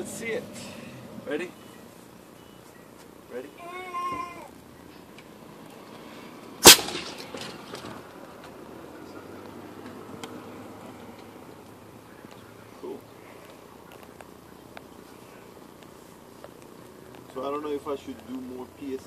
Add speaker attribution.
Speaker 1: Let's see it. Ready? Ready? Cool. So I don't know if I should do more PS